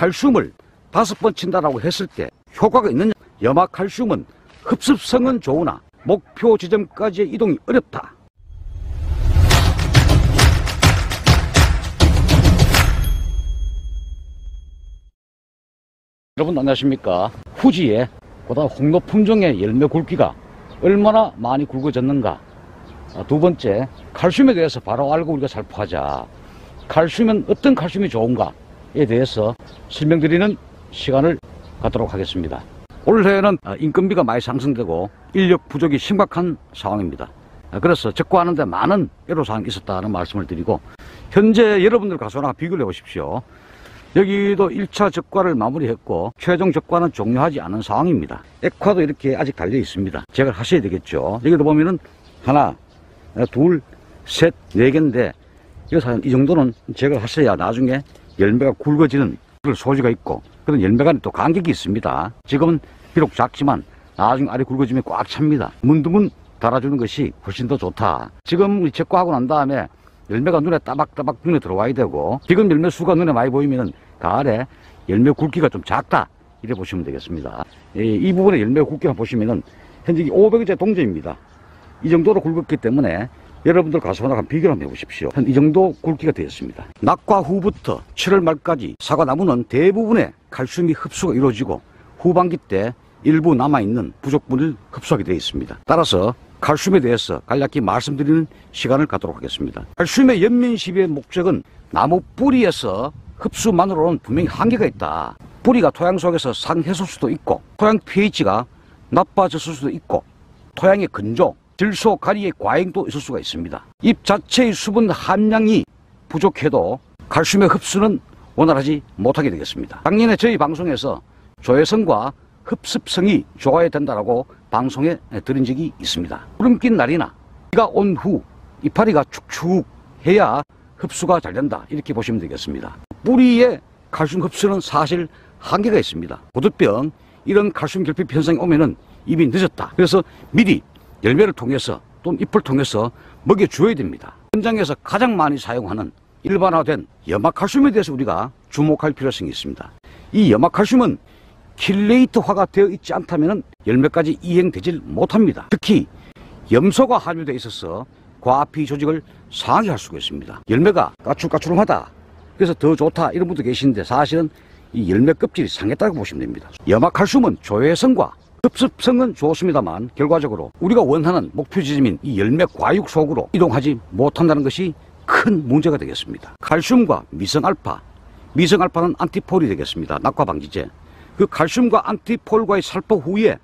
염화칼슘을 다섯 번 친다라고 했을 때 효과가 있느냐? 염화 칼슘은 흡습성은 좋으나 목표 지점까지의 이동이 어렵다. 여러분 안녕하십니까 후지에 보다 홍로 품종의 열매 굵기가 얼마나 많이 굵어졌는가 아, 두 번째 칼슘에 대해서 바로 알고 우리가 살포하자 칼슘은 어떤 칼슘이 좋은가에 대해서 설명드리는 시간을 갖도록 하겠습니다 올해는 아, 인건비가 많이 상승되고 인력 부족이 심각한 상황입니다 아, 그래서 적과하는데 많은 애로사항이 있었다는 말씀을 드리고 현재 여러분들 가서나 비교를 해보십시오 여기도 1차 적과를 마무리했고 최종 적과는 종료하지 않은 상황입니다. 액화도 이렇게 아직 달려 있습니다. 제가 하셔야 되겠죠. 여기도 보면은 하나, 둘, 셋, 네 개인데 이 정도는 제가 하셔야 나중에 열매가 굵어지는 그런 소지가 있고 그런 열매 간에 또 간격이 있습니다. 지금은 비록 작지만 나중에 알이 굵어지면 꽉 찹니다. 문두문 달아주는 것이 훨씬 더 좋다. 지금 적과하고 난 다음에 열매가 눈에 따박따박 눈에 들어와야 되고 지금 열매 수가 눈에 많이 보이면은 가을에 열매 굵기가 좀 작다 이래 보시면 되겠습니다 이, 이 부분의 열매 굵기만 보시면은 현재 500째 동전입니다 이 정도로 굵었기 때문에 여러분들 가서 하나 비교를 한번 해보십시오 한 이 정도 굵기가 되었습니다 낙과 후부터 7월 말까지 사과나무는 대부분의 칼슘이 흡수가 이루어지고 후반기 때 일부 남아있는 부족분을 흡수하게 되어 있습니다 따라서 칼슘에 대해서 간략히 말씀드리는 시간을 갖도록 하겠습니다. 칼슘의 연민시비의 목적은 나무 뿌리에서 흡수만으로는 분명히 한계가 있다. 뿌리가 토양 속에서 상해질 수도 있고 토양 pH가 나빠졌을 수도 있고 토양의 건조, 질소, 가리의 과잉도 있을 수가 있습니다. 잎 자체의 수분 함량이 부족해도 칼슘의 흡수는 원활하지 못하게 되겠습니다. 작년에 저희 방송에서 조혜성과 흡습성이 좋아야 된다라고 방송에 드린 적이 있습니다. 구름 낀 날이나 비가 온 후 이파리가 축축해야 흡수가 잘 된다 이렇게 보시면 되겠습니다. 뿌리의 칼슘 흡수는 사실 한계가 있습니다. 고두병 이런 칼슘 결핍 현상이 오면은 이미 늦었다. 그래서 미리 열매를 통해서 또는 잎을 통해서 먹여줘야 됩니다. 현장에서 가장 많이 사용하는 일반화된 염화칼슘에 대해서 우리가 주목할 필요성이 있습니다. 이 염화칼슘은 킬레이트화가 되어 있지 않다면 열매까지 이행되질 못합니다. 특히 염소가 함유되어 있어서 과피 조직을 상하게 할 수가 있습니다. 열매가 까출까출하다. 그래서 더 좋다 이런 분도 계시는데 사실은 이 열매 껍질이 상했다고 보시면 됩니다. 염화칼슘은 조회성과 흡습성은 좋습니다만 결과적으로 우리가 원하는 목표 지점인 이 열매 과육 속으로 이동하지 못한다는 것이 큰 문제가 되겠습니다. 칼슘과 미성 알파, 미성 알파는 안티폴이 되겠습니다. 낙과 방지제. 그 칼슘과 안티폴과의 살포 후에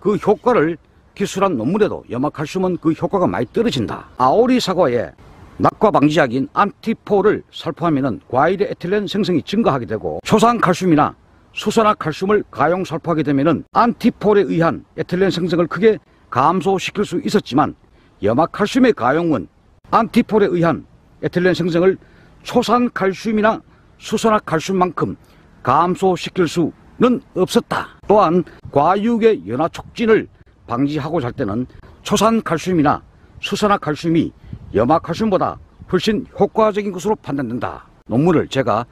그 효과를 기술한 논문에도 염화칼슘은 그 효과가 많이 떨어진다. 아오리 사과에 낙과 방지약인 안티폴을 살포하면 과일의 에틸렌 생성이 증가하게 되고 초산칼슘이나 수산화칼슘을 가용 살포하게 되면 안티폴에 의한 에틸렌 생성을 크게 감소시킬 수 있었지만 염화칼슘의 가용은 안티폴에 의한 에틸렌 생성을 초산 칼슘이나 수산화칼슘만큼 감소시킬 수는 없었다. 또한 과육의 연화 촉진을 방지하고자 할 때는 초산 칼슘이나 수산화칼슘이 염화 칼슘보다 훨씬 효과적인 것으로 판단된다. 논문을 제가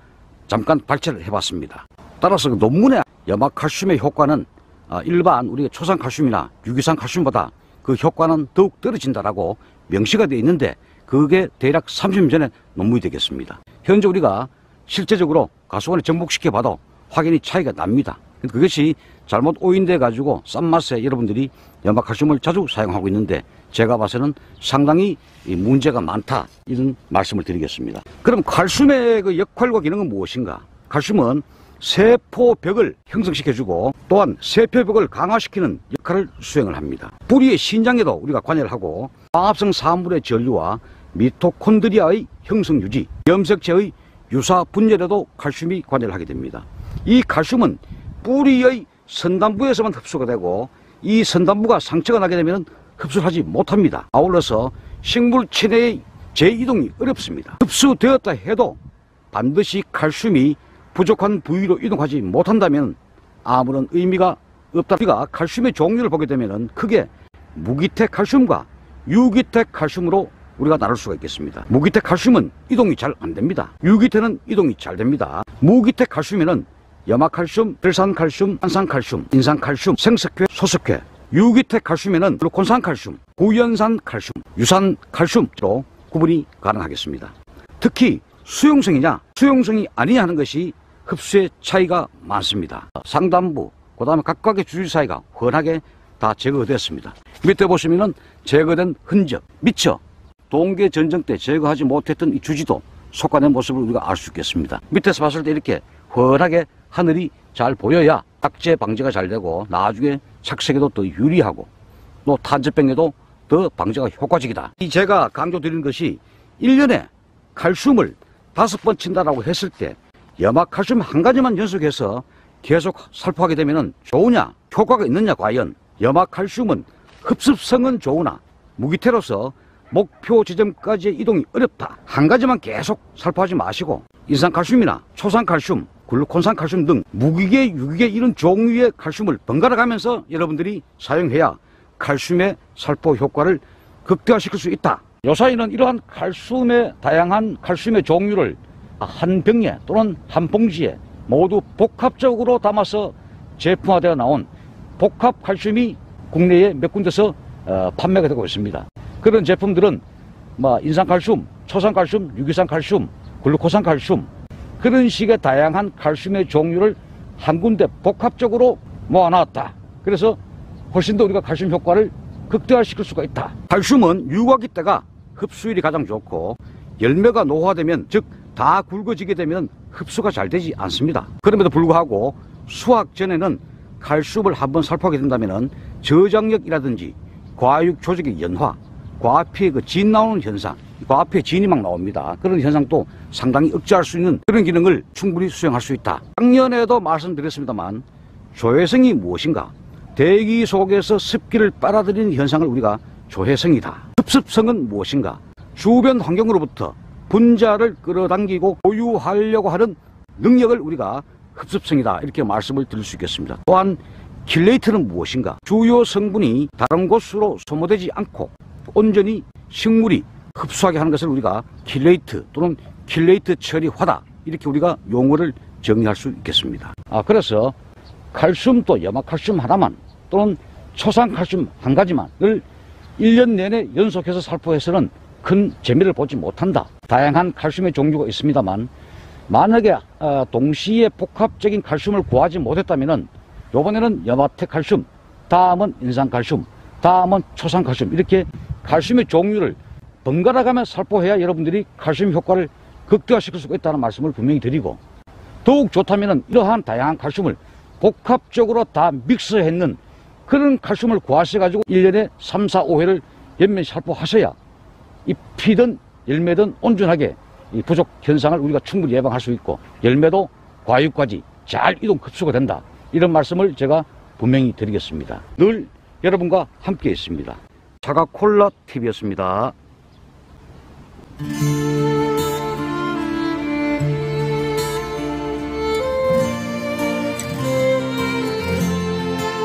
잠깐 발췌를 해봤습니다. 따라서 그 논문의 염화칼슘의 효과는 아, 일반 우리가 초산칼슘이나 유기산칼슘보다 그 효과는 더욱 떨어진다라고 명시가 되어 있는데 그게 대략 30년 전에 논문이 되겠습니다. 현재 우리가 실제적으로 가수원에 정복시켜 봐도 확연히 차이가 납니다. 그것이 잘못 오인돼 가지고 싼 맛에 여러분들이 염화칼슘을 자주 사용하고 있는데 제가 봐서는 상당히 문제가 많다 이런 말씀을 드리겠습니다. 그럼 칼슘의 그 역할과 기능은 무엇인가? 칼슘은 세포벽을 형성시켜주고 또한 세포벽을 강화시키는 역할을 수행을 합니다. 뿌리의 신장에도 우리가 관여를 하고 광합성 사물의 전류와 미토콘드리아의 형성 유지, 염색체의 유사 분열에도 칼슘이 관여를 하게 됩니다. 이 칼슘은 뿌리의 선단부에서만 흡수가 되고 이 선단부가 상처가 나게 되면 흡수하지 못합니다. 아울러서 식물 체내의 재이동이 어렵습니다. 흡수되었다 해도 반드시 칼슘이 부족한 부위로 이동하지 못한다면 아무런 의미가 없다. 우리가 칼슘의 종류를 보게 되면 크게 무기태 칼슘과 유기태 칼슘으로 우리가 나눌 수가 있겠습니다. 무기태 칼슘은 이동이 잘 안 됩니다. 유기태는 이동이 잘 됩니다. 무기태 칼슘에는 염화칼슘, 들산칼슘, 한산칼슘, 인산칼슘, 생석회, 소석회, 유기태 칼슘에는 글루콘산칼슘, 구연산칼슘, 유산칼슘으로 구분이 가능하겠습니다. 특히 수용성이냐 수용성이 아니냐 하는 것이 흡수의 차이가 많습니다. 상단부, 그 다음에 각각의 주질 사이가 훤하게 다 제거됐습니다. 밑에 보시면은 제거된 흔적, 미처 동계 전쟁 때 제거하지 못했던 이 주지도 속가낸 모습을 우리가 알 수 있겠습니다. 밑에서 봤을 때 이렇게 훤하게 하늘이 잘 보여야 악재 방지가 잘 되고 나중에 착색에도 더 유리하고 또 탄저병에도 더 방지가 효과적이다. 이 제가 강조드리는 것이 1년에 칼슘을 다섯 번 친다라고 했을 때 염화칼슘 한 가지만 연속해서 계속 살포하게 되면 좋으냐 효과가 있느냐 과연? 염화칼슘은 흡습성은 좋으나 무기태로서 목표 지점까지의 이동이 어렵다. 한 가지만 계속 살포하지 마시고 인산칼슘이나 초산칼슘 글루콘산칼슘 등 무기계 유기계 이런 종류의 칼슘을 번갈아 가면서 여러분들이 사용해야 칼슘의 살포 효과를 극대화시킬 수 있다. 요사이는 이러한 칼슘의 다양한 칼슘의 종류를 한 병에 또는 한 봉지에 모두 복합적으로 담아서 제품화되어 나온 복합 칼슘이 국내에 몇 군데서 어, 판매가 되고 있습니다. 그런 제품들은 뭐 인산칼슘, 초산칼슘, 유기산칼슘, 글루코산칼슘 그런 식의 다양한 칼슘의 종류를 한 군데 복합적으로 모아놨다. 그래서 훨씬 더 우리가 칼슘 효과를 극대화시킬 수가 있다. 칼슘은 유과기 때가 흡수율이 가장 좋고 열매가 노화되면 즉 다 굵어지게 되면 흡수가 잘 되지 않습니다. 그럼에도 불구하고 수확 전에는 칼슘을 한번 살포하게 된다면 저장력이라든지 과육 조직의 연화, 과피의 그 진 나오는 현상, 과피의 진이 막 나옵니다. 그런 현상도 상당히 억제할 수 있는 그런 기능을 충분히 수행할 수 있다. 작년에도 말씀드렸습니다만 조회성이 무엇인가? 대기 속에서 습기를 빨아들이는 현상을 우리가 조회성이다. 흡습성은 무엇인가? 주변 환경으로부터 분자를 끌어당기고 보유하려고 하는 능력을 우리가 흡습성이다. 이렇게 말씀을 드릴 수 있겠습니다. 또한 킬레이트는 무엇인가? 주요 성분이 다른 곳으로 소모되지 않고 온전히 식물이 흡수하게 하는 것을 우리가 킬레이트 또는 킬레이트 처리화다. 이렇게 우리가 용어를 정의할 수 있겠습니다. 아, 그래서 칼슘 또 염화칼슘 하나만 또는 초산칼슘 한 가지만을 1년 내내 연속해서 살포해서는 큰 재미를 보지 못한다. 다양한 칼슘의 종류가 있습니다만 만약에 어, 동시에 복합적인 칼슘을 구하지 못했다면은 요번에는 염화태 칼슘, 다음은 인산 칼슘, 다음은 초산 칼슘 이렇게 칼슘의 종류를 번갈아 가며 살포해야 여러분들이 칼슘 효과를 극대화시킬 수가 있다는 말씀을 분명히 드리고 더욱 좋다면은 이러한 다양한 칼슘을 복합적으로 다 믹스했는 그런 칼슘을 구하셔가지고 1년에 3, 4, 5회를 연면 살포하셔야 이 피든 열매든 온전하게 이 부족 현상을 우리가 충분히 예방할 수 있고 열매도 과육까지 잘 이동 흡수가 된다. 이런 말씀을 제가 분명히 드리겠습니다. 늘 여러분과 함께 있습니다. 차가 콜라 TV였습니다.